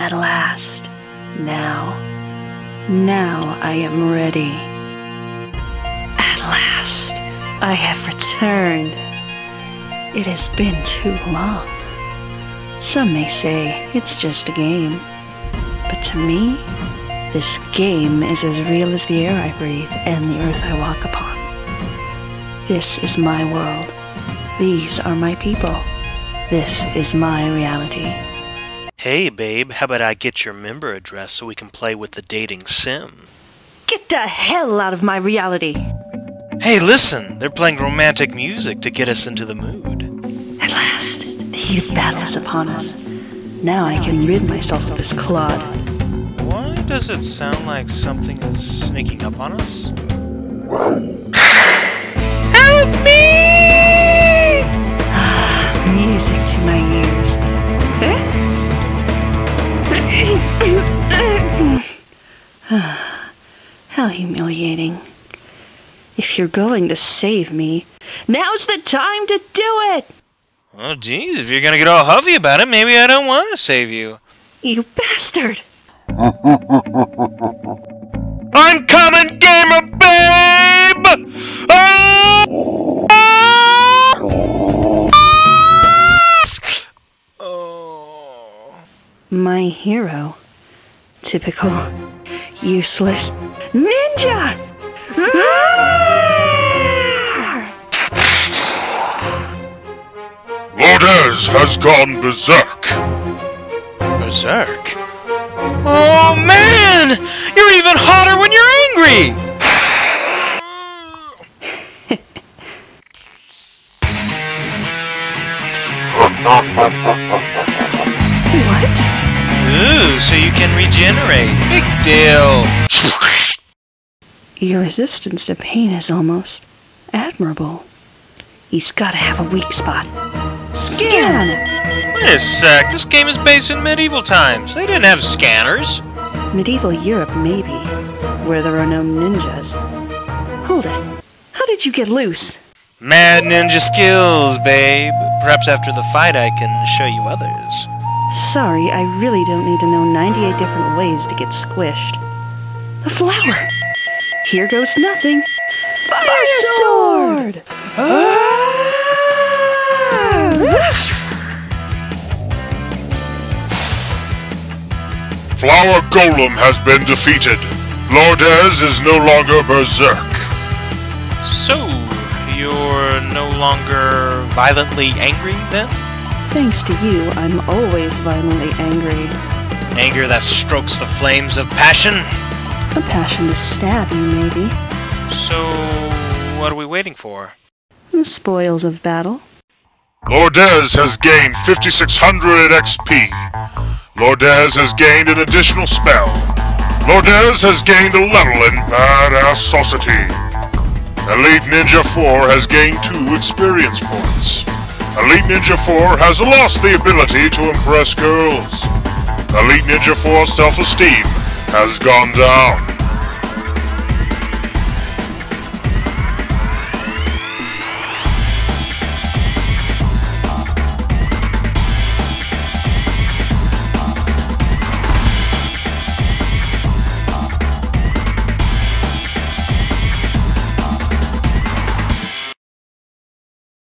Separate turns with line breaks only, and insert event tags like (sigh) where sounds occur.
At last. Now. Now I am ready. At last. I have returned. It has been too long. Some may say it's just a game. But to me, this game is as real as the air I breathe and the earth I walk upon. This is my world. These are my people. This is my reality.
Hey, babe, how about I get your member address so we can play with the dating sim?
Get the hell out of my reality!
Hey, listen, they're playing romantic music to get us into the mood.
At last, the heat of battle is upon us. Now I can rid myself of this clod.
Why does it sound like something is sneaking up on us?
Humiliating. If you're going to save me, now's the time to do it!
Oh, geez, if you're gonna get all huffy about it, maybe I don't want to save you.
You bastard! (laughs)
I'm coming, gamer babe! Oh! (laughs) Oh.
My hero. Typical useless ninja!
Ah! Lourdes has gone berserk.
Berserk? Oh man! You're even hotter when you're angry!
What?
Ooh, so you can regenerate. Big deal.
Your resistance to pain is almost admirable. He's gotta have a weak spot. Scan!
Wait a sec, this game is based in medieval times. They didn't have scanners.
Medieval Europe, maybe, where there are no ninjas. Hold it. How did you get loose?
Mad ninja skills, babe. Perhaps after the fight I can show you others.
Sorry, I really don't need to know 98 different ways to get squished. The flower! Here goes nothing. Fire sword! Ah!
Flower Golem has been defeated. Lourdes is no longer berserk.
So, you're no longer violently angry then?
Thanks to you, I'm always violently angry.
Anger that strokes the flames of passion?
A passion to stab you, maybe.
So, what are we waiting for?
The spoils of battle.
Lourdes has gained 5600 XP. Lourdes has gained an additional spell. Lourdes has gained a level in Badassosity. Elite Ninja 4 has gained 2 experience points. Elite Ninja 4 has lost the ability to impress girls. Elite Ninja 4's self-esteem has gone down.